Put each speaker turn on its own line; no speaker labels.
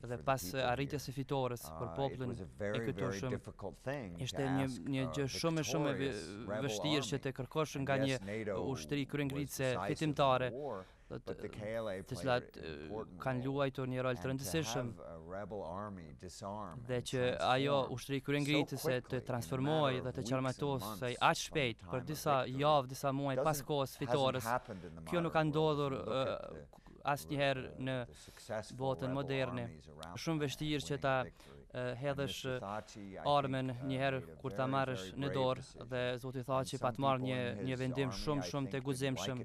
dhe pas arritjes së fitores për
uh,
popullin e këtushëm ishte një një uh, gjë shumë e shumë e vështirë që të kërkosh nga një ushtri kryengritëse fitimtare të cilat uh, kanë luajtur një rol të rëndësishëm dhe që ajo ushtri kryengritëse të transformohej dhe të çarmatosej aq shpejt për disa javë, disa muaj pas kohës fitores. Kjo nuk ka ndodhur asnjëherë uh, në botën moderne. Shumë vështirë që ta hedhësh armën uh, një herë kur ta marrësh në dorë dhe zoti Thaçi pat marrë një vendim shumë shumë të guximshëm.